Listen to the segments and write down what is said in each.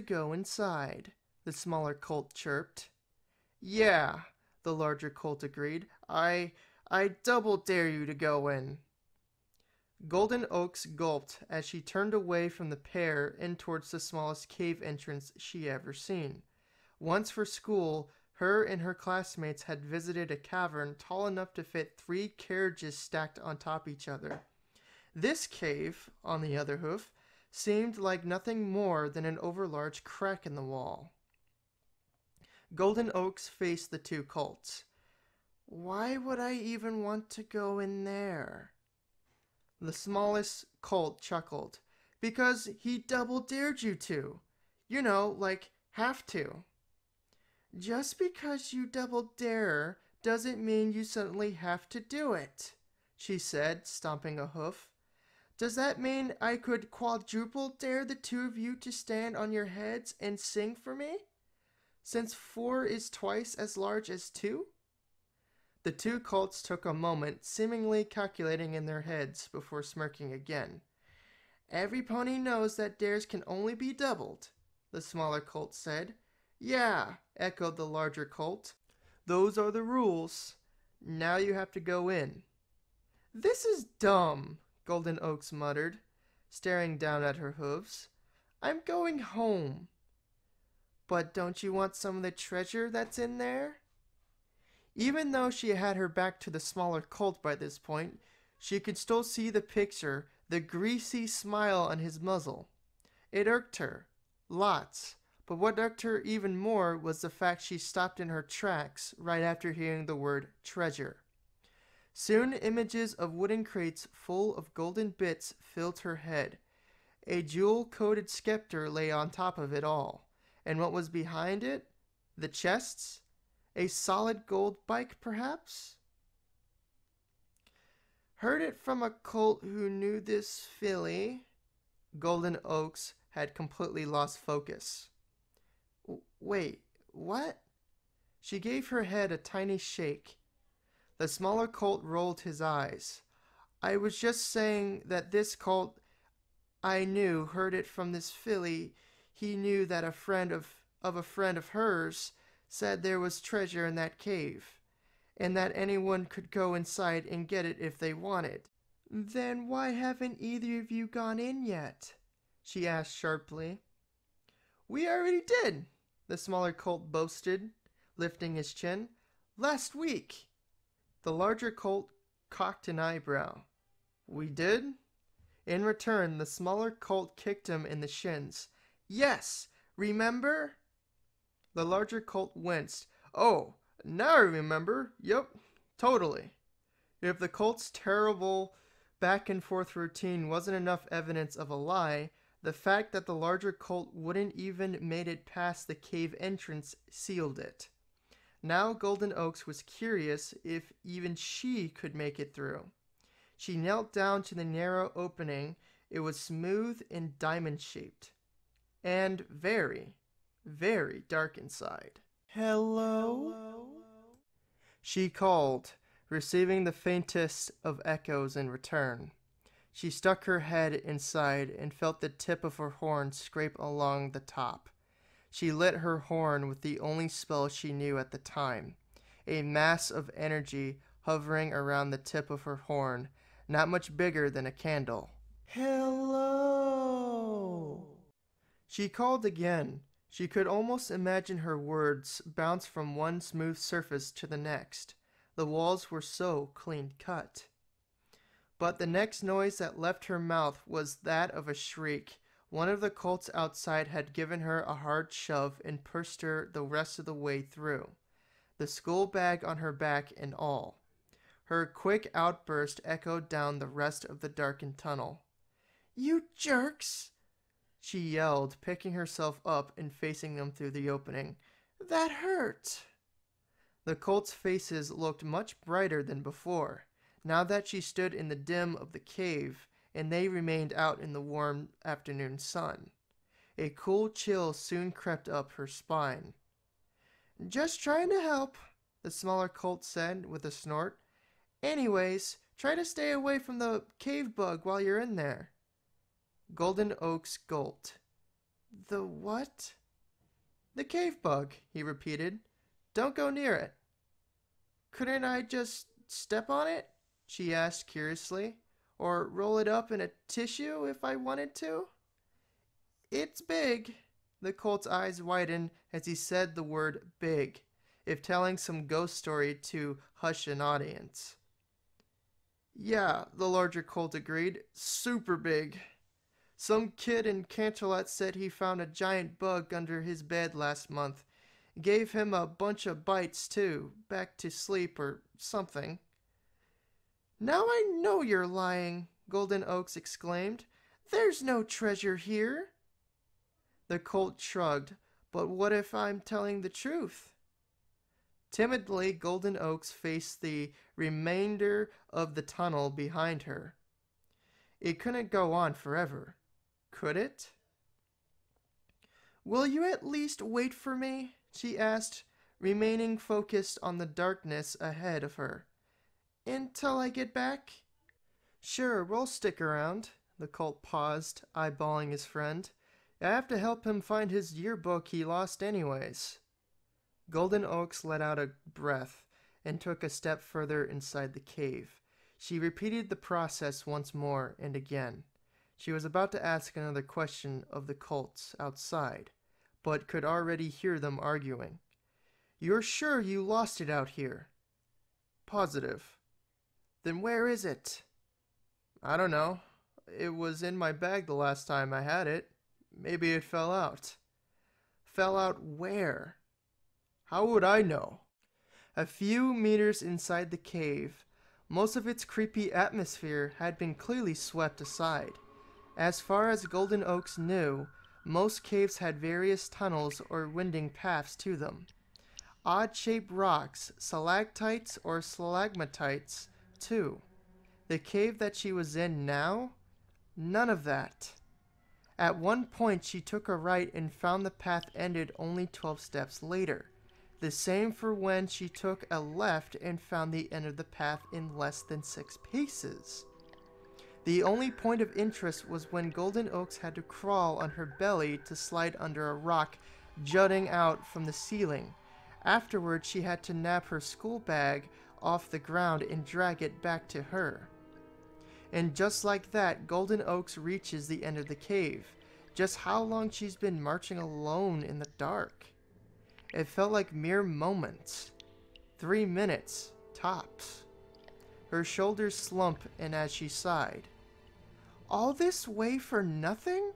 To go inside, the smaller colt chirped. Yeah, the larger colt agreed. I I double dare you to go in. Golden Oaks gulped as she turned away from the pair and towards the smallest cave entrance she ever seen. Once for school, her and her classmates had visited a cavern tall enough to fit three carriages stacked on top each other. This cave, on the other hoof, seemed like nothing more than an overlarge crack in the wall. Golden Oaks faced the two colts. Why would I even want to go in there? The smallest colt chuckled. Because he double dared you to. You know, like, have to. Just because you double dare doesn't mean you suddenly have to do it, she said, stomping a hoof. Does that mean I could quadruple dare the two of you to stand on your heads and sing for me? Since four is twice as large as two? The two colts took a moment, seemingly calculating in their heads before smirking again. Every pony knows that dares can only be doubled, the smaller colt said. Yeah, echoed the larger colt. Those are the rules. Now you have to go in. This is dumb, Golden Oaks muttered, staring down at her hooves. I'm going home. But don't you want some of the treasure that's in there? Even though she had her back to the smaller colt by this point, she could still see the picture, the greasy smile on his muzzle. It irked her. Lots. But what irked her even more was the fact she stopped in her tracks right after hearing the word treasure. Soon images of wooden crates full of golden bits filled her head. A jewel coated scepter lay on top of it all. And what was behind it? The chests? A solid gold bike, perhaps? Heard it from a colt who knew this filly. Golden Oaks had completely lost focus. Wait, what? She gave her head a tiny shake the smaller colt rolled his eyes. I was just saying that this colt I knew heard it from this filly. He knew that a friend of, of a friend of hers said there was treasure in that cave, and that anyone could go inside and get it if they wanted. Then why haven't either of you gone in yet? she asked sharply. We already did, the smaller colt boasted, lifting his chin. Last week. The larger colt cocked an eyebrow. We did? In return, the smaller colt kicked him in the shins. Yes, remember? The larger colt winced. Oh, now I remember. Yep, totally. If the colt's terrible back and forth routine wasn't enough evidence of a lie, the fact that the larger colt wouldn't even made it past the cave entrance sealed it. Now Golden Oaks was curious if even she could make it through. She knelt down to the narrow opening. It was smooth and diamond shaped, and very, very dark inside. Hello? Hello? She called, receiving the faintest of echoes in return. She stuck her head inside and felt the tip of her horn scrape along the top. She lit her horn with the only spell she knew at the time a mass of energy hovering around the tip of her horn, not much bigger than a candle. Hello! She called again. She could almost imagine her words bounce from one smooth surface to the next. The walls were so clean cut. But the next noise that left her mouth was that of a shriek, one of the colts outside had given her a hard shove and pushed her the rest of the way through, the school bag on her back and all. Her quick outburst echoed down the rest of the darkened tunnel. You jerks! She yelled, picking herself up and facing them through the opening. That hurt! The colts' faces looked much brighter than before, now that she stood in the dim of the cave and they remained out in the warm afternoon sun. A cool chill soon crept up her spine. Just trying to help, the smaller colt said with a snort. Anyways, try to stay away from the cave bug while you're in there. Golden Oaks gulped. The what? The cave bug, he repeated. Don't go near it. Couldn't I just step on it? She asked curiously. Or roll it up in a tissue if I wanted to? It's big. The colt's eyes widened as he said the word big, if telling some ghost story to hush an audience. Yeah, the larger colt agreed. Super big. Some kid in Canterlot said he found a giant bug under his bed last month. Gave him a bunch of bites, too, back to sleep or something. Now I know you're lying, Golden Oaks exclaimed. There's no treasure here. The colt shrugged. But what if I'm telling the truth? Timidly, Golden Oaks faced the remainder of the tunnel behind her. It couldn't go on forever, could it? Will you at least wait for me? she asked, remaining focused on the darkness ahead of her. Until I get back? Sure, we'll stick around. The colt paused, eyeballing his friend. I have to help him find his yearbook he lost anyways. Golden Oaks let out a breath and took a step further inside the cave. She repeated the process once more and again. She was about to ask another question of the cults outside, but could already hear them arguing. You're sure you lost it out here? Positive. Then where is it? I don't know. It was in my bag the last time I had it. Maybe it fell out. Fell out where? How would I know? A few meters inside the cave, most of its creepy atmosphere had been clearly swept aside. As far as Golden Oaks knew, most caves had various tunnels or winding paths to them. Odd shaped rocks, stalactites or stalagmites, too. The cave that she was in now? None of that. At one point, she took a right and found the path ended only 12 steps later. The same for when she took a left and found the end of the path in less than six paces. The only point of interest was when Golden Oaks had to crawl on her belly to slide under a rock jutting out from the ceiling. Afterward, she had to nab her school bag off the ground and drag it back to her. And just like that, Golden Oaks reaches the end of the cave. Just how long she's been marching alone in the dark. It felt like mere moments. Three minutes, tops. Her shoulders slump and as she sighed. All this way for nothing?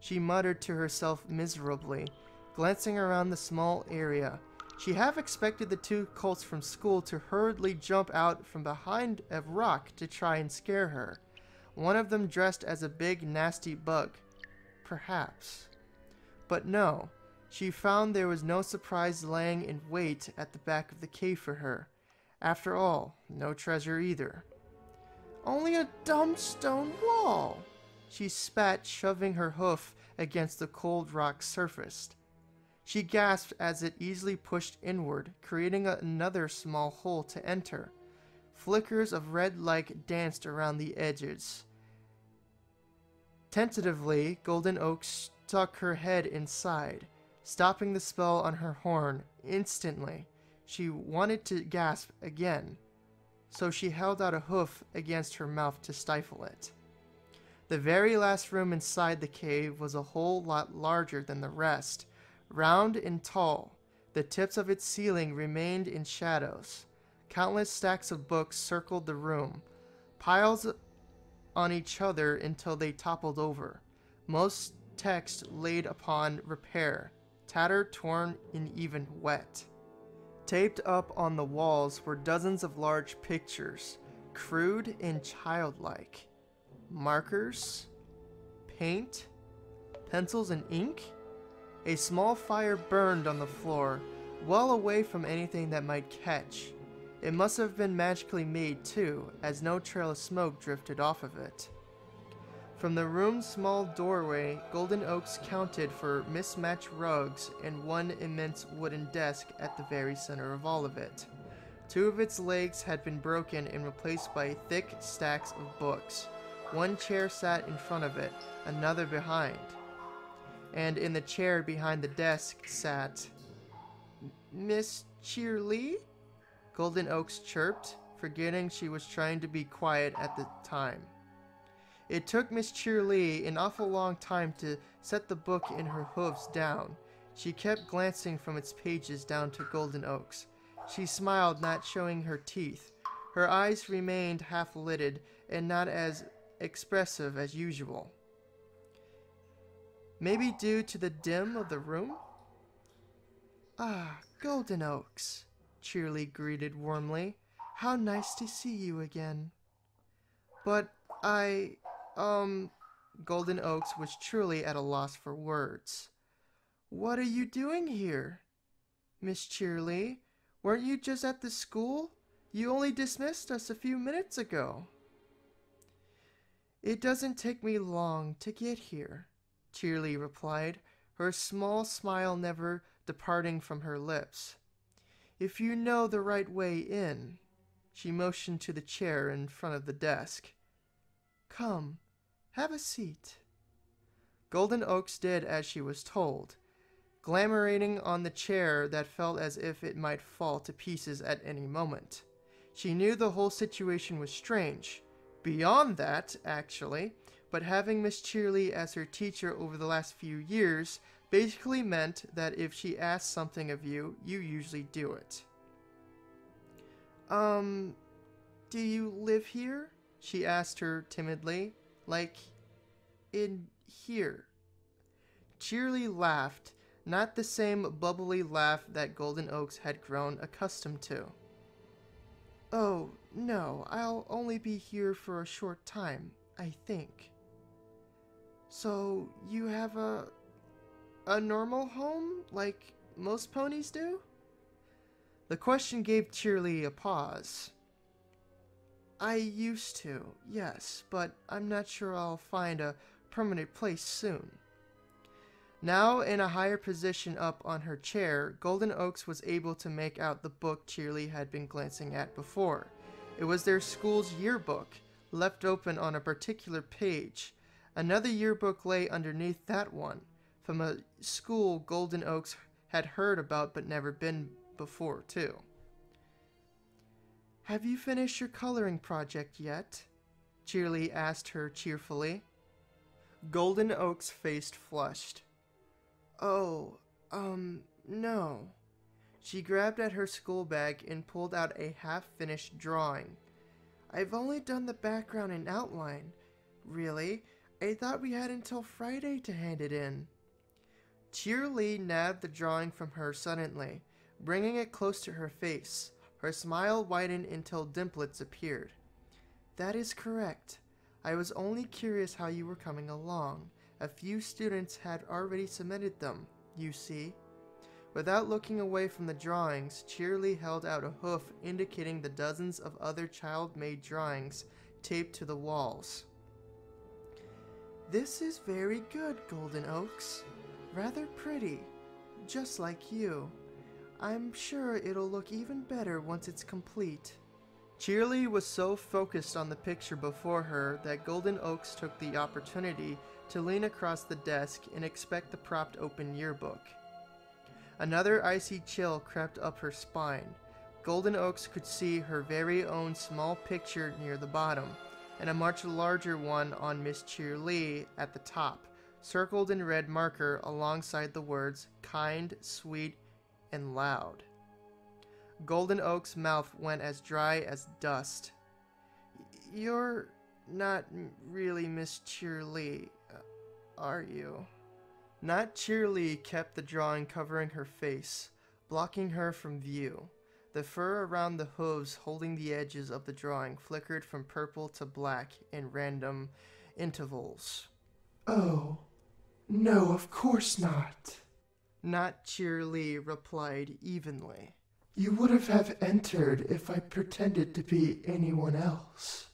She muttered to herself miserably, glancing around the small area. She half expected the two colts from school to hurriedly jump out from behind a rock to try and scare her. One of them dressed as a big, nasty bug. Perhaps. But no, she found there was no surprise laying in wait at the back of the cave for her. After all, no treasure either. Only a dumb stone wall, she spat, shoving her hoof against the cold rock surface. She gasped as it easily pushed inward, creating another small hole to enter. Flickers of red light danced around the edges. Tentatively, Golden Oak stuck her head inside stopping the spell on her horn instantly. She wanted to gasp again, so she held out a hoof against her mouth to stifle it. The very last room inside the cave was a whole lot larger than the rest, round and tall. The tips of its ceiling remained in shadows. Countless stacks of books circled the room, piles on each other until they toppled over. Most text laid upon repair, tattered, torn, and even wet. Taped up on the walls were dozens of large pictures, crude and childlike. Markers, paint, pencils, and ink? A small fire burned on the floor, well away from anything that might catch. It must have been magically made too, as no trail of smoke drifted off of it. From the room's small doorway, Golden Oaks counted for mismatched rugs and one immense wooden desk at the very center of all of it. Two of its legs had been broken and replaced by thick stacks of books. One chair sat in front of it, another behind. And in the chair behind the desk sat Miss Cheerilee? Golden Oaks chirped, forgetting she was trying to be quiet at the time. It took Miss Cheerilee an awful long time to set the book in her hooves down. She kept glancing from its pages down to Golden Oaks. She smiled, not showing her teeth. Her eyes remained half lidded and not as expressive as usual. Maybe due to the dim of the room? Ah, Golden Oaks, Cheerilee greeted warmly. How nice to see you again. But I, um, Golden Oaks was truly at a loss for words. What are you doing here? Miss Cheerilee, weren't you just at the school? You only dismissed us a few minutes ago. It doesn't take me long to get here, Cheerilee replied, her small smile never departing from her lips. If you know the right way in, she motioned to the chair in front of the desk. Come, have a seat. Golden Oaks did as she was told, glamourating on the chair that felt as if it might fall to pieces at any moment. She knew the whole situation was strange. Beyond that, actually, but having Miss Cheerilee as her teacher over the last few years basically meant that if she asked something of you, you usually do it. Um, do you live here? She asked her timidly. Like, in here. Cheerilee laughed, not the same bubbly laugh that Golden Oaks had grown accustomed to. Oh, no, I'll only be here for a short time, I think. So, you have a. a normal home, like most ponies do? The question gave Cheerilee a pause. I used to, yes, but I'm not sure I'll find a permanent place soon. Now in a higher position up on her chair, Golden Oaks was able to make out the book Cheerilee had been glancing at before. It was their school's yearbook, left open on a particular page. Another yearbook lay underneath that one, from a school Golden Oaks had heard about but never been before, too. Have you finished your coloring project yet? Cheerilee asked her cheerfully. Golden Oaks faced flushed. Oh, um, no. She grabbed at her school bag and pulled out a half-finished drawing. I've only done the background and outline. Really? I thought we had until Friday to hand it in. Cheerilee nabbed the drawing from her suddenly, bringing it close to her face. Her smile widened until dimplets appeared. That is correct. I was only curious how you were coming along. A few students had already submitted them, you see. Without looking away from the drawings, Cheerilee held out a hoof indicating the dozens of other child-made drawings taped to the walls. This is very good, Golden Oaks. Rather pretty, just like you. I'm sure it'll look even better once it's complete. Cheerilee was so focused on the picture before her that Golden Oaks took the opportunity to lean across the desk and inspect the propped open yearbook. Another icy chill crept up her spine. Golden Oaks could see her very own small picture near the bottom, and a much larger one on Miss Cheerilee at the top, circled in red marker alongside the words kind, sweet, and loud. Golden Oak's mouth went as dry as dust. You're not really Miss Cheerilee, uh, are you? Not Cheerilee kept the drawing covering her face, blocking her from view. The fur around the hooves holding the edges of the drawing flickered from purple to black in random intervals. Oh, no, of course not. Not Cheerilee replied evenly. You would have, have entered if I pretended to be anyone else.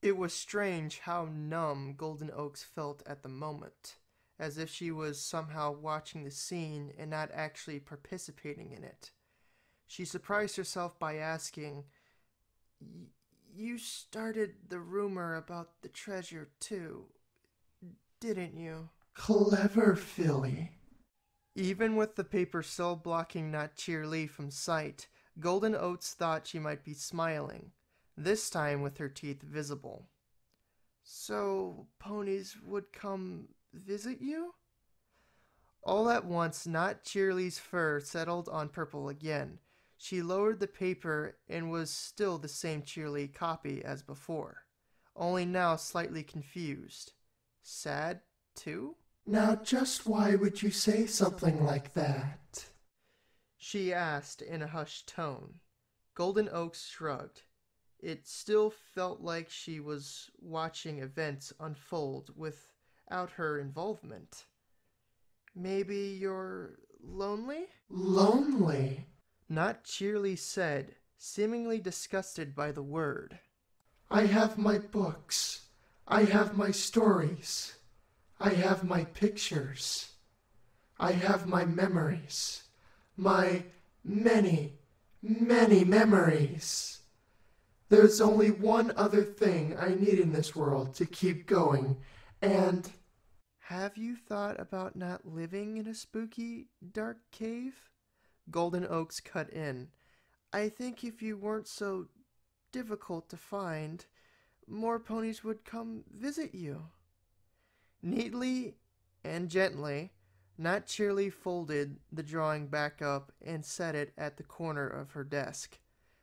It was strange how numb Golden Oaks felt at the moment, as if she was somehow watching the scene and not actually participating in it. She surprised herself by asking, You started the rumor about the treasure too, didn't you? Clever filly. Even with the paper still blocking Not Cheerilee from sight, Golden Oaks thought she might be smiling, this time with her teeth visible. So, ponies would come visit you? All at once, Not Cheerilee's fur settled on purple again. She lowered the paper and was still the same Cheerilee copy as before, only now slightly confused. Sad, too? Now, just why would you say something like that? She asked in a hushed tone. Golden Oaks shrugged. It still felt like she was watching events unfold without her involvement. Maybe you're lonely? Lonely? Not Cheerilee said, seemingly disgusted by the word. I have my books. I have my stories. I have my pictures. I have my memories. My many, many memories. There's only one other thing I need in this world to keep going, and. Have you thought about not living in a spooky, dark cave? Golden Oaks cut in. I think if you weren't so difficult to find, more ponies would come visit you. Neatly and gently, Not Cheerilee folded the drawing back up and set it at the corner of her desk.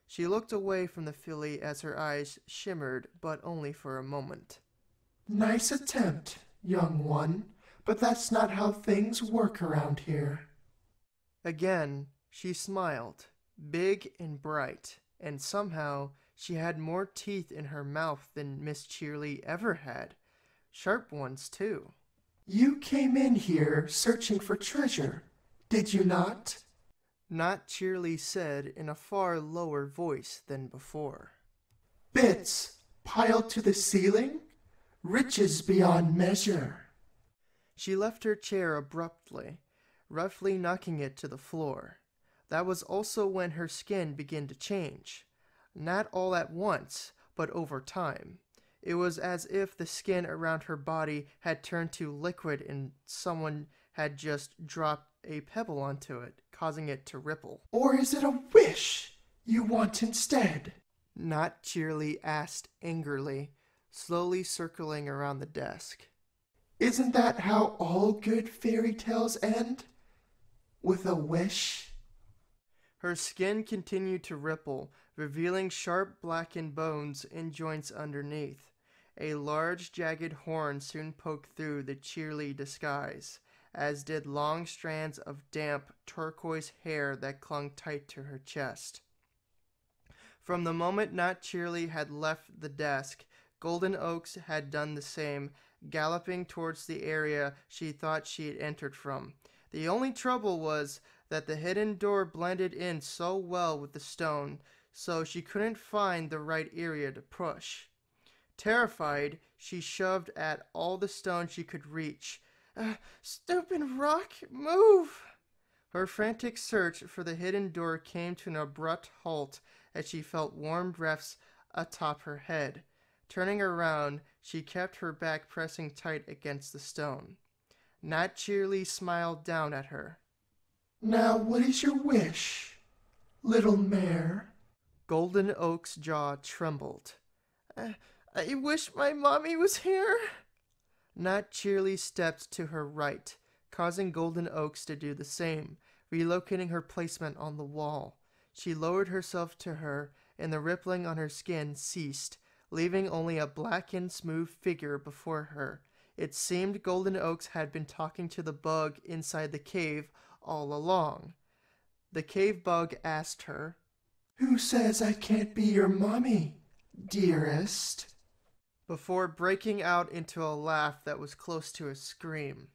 She looked away from the filly as her eyes shimmered, but only for a moment. Nice attempt, young one, but that's not how things work around here. Again, she smiled, big and bright, and somehow she had more teeth in her mouth than Miss Cheerilee ever had. Sharp ones, too. You came in here searching for treasure, did you not? Not Cheerilee said in a far lower voice than before. Bits piled to the ceiling? Riches beyond measure. She left her chair abruptly, roughly knocking it to the floor. That was also when her skin began to change. Not all at once, but over time. It was as if the skin around her body had turned to liquid and someone had just dropped a pebble onto it, causing it to ripple. Or is it a wish you want instead? Not Cheerilee asked angrily, slowly circling around the desk. Isn't that how all good fairy tales end? With a wish? Her skin continued to ripple, revealing sharp blackened bones and joints underneath. A large jagged horn soon poked through the Cheerilee disguise, as did long strands of damp turquoise hair that clung tight to her chest. From the moment Not Cheerilee had left the desk, Golden Oaks had done the same, galloping towards the area she thought she had entered from. The only trouble was that the hidden door blended in so well with the stone, so she couldn't find the right area to push. Terrified, she shoved at all the stone she could reach. Uh, stupid rock, move! Her frantic search for the hidden door came to an abrupt halt as she felt warm breaths atop her head. Turning around, she kept her back pressing tight against the stone. Not Cheerilee smiled down at her. Now, what is your wish, little mare? Golden Oak's jaw trembled. I, I wish my mommy was here. Not Cheerilee stepped to her right, causing Golden Oaks to do the same, relocating her placement on the wall. She lowered herself to her, and the rippling on her skin ceased, leaving only a black and smooth figure before her. It seemed Golden Oaks had been talking to the bug inside the cave all along. The cave bug asked her, Who says I can't be your mommy, dearest? before breaking out into a laugh that was close to a scream.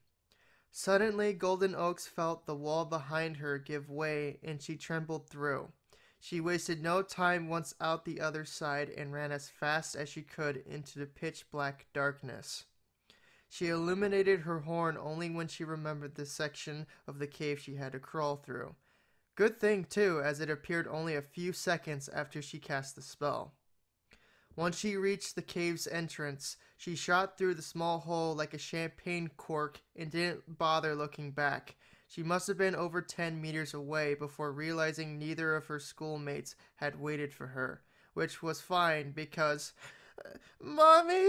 Suddenly, Golden Oaks felt the wall behind her give way and she trembled through. She wasted no time once out the other side and ran as fast as she could into the pitch black darkness. She illuminated her horn only when she remembered the section of the cave she had to crawl through. Good thing, too, as it appeared only a few seconds after she cast the spell. Once she reached the cave's entrance, she shot through the small hole like a champagne cork and didn't bother looking back. She must have been over 10 meters away before realizing neither of her schoolmates had waited for her, which was fine because. Mommy!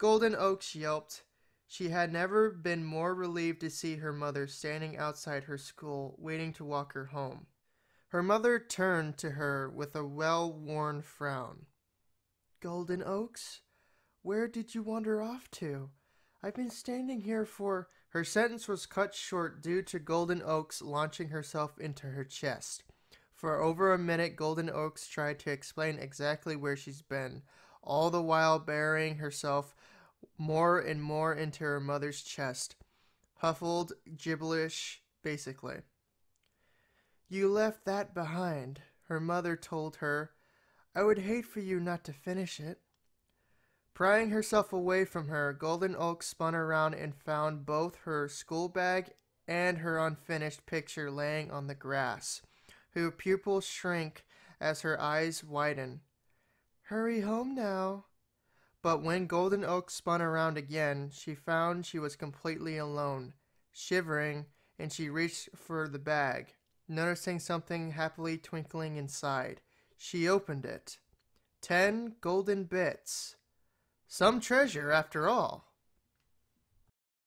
Golden Oaks yelped. She had never been more relieved to see her mother standing outside her school, waiting to walk her home. Her mother turned to her with a well worn frown. Golden Oaks? Where did you wander off to? I've been standing here for. Her sentence was cut short due to Golden Oaks launching herself into her chest. For over a minute, Golden Oaks tried to explain exactly where she's been, all the while burying herself more and more into her mother's chest. Huffled, gibberish, basically. You left that behind, her mother told her. I would hate for you not to finish it. Prying herself away from her, Golden Oak spun around and found both her school bag and her unfinished picture laying on the grass. Her pupils shrink as her eyes widen. Hurry home now. But when Golden Oak spun around again, she found she was completely alone. Shivering, and she reached for the bag, noticing something happily twinkling inside. She opened it. Ten golden bits. Some treasure, after all.